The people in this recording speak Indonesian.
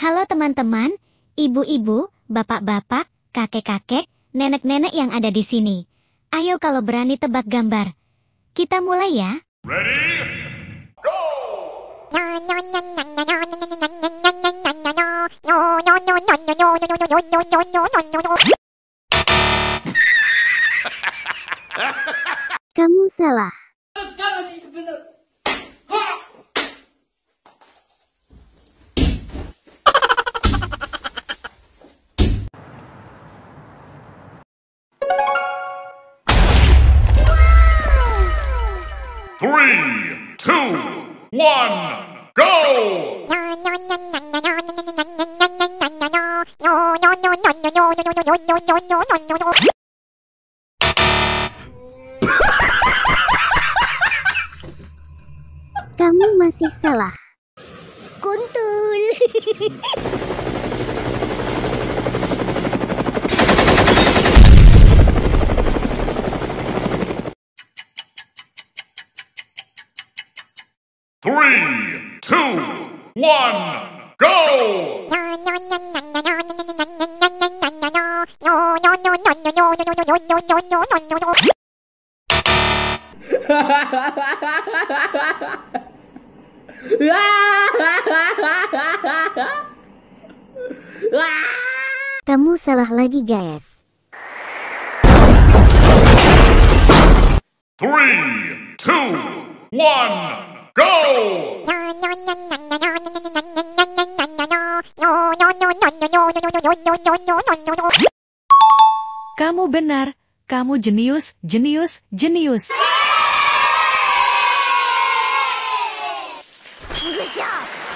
Halo teman-teman, ibu-ibu, bapak-bapak, kakek-kakek, nenek-nenek yang ada di sini. Ayo kalau berani tebak gambar. Kita mulai ya. Ready? Go! Kamu salah. Three, two, one, go! Kamu masih salah. Kuntul. Three, two, one, go! Kamu salah lagi, guys. Three, two, one, Go! Kamu benar, kamu jenius, jenius, jenius. Good job!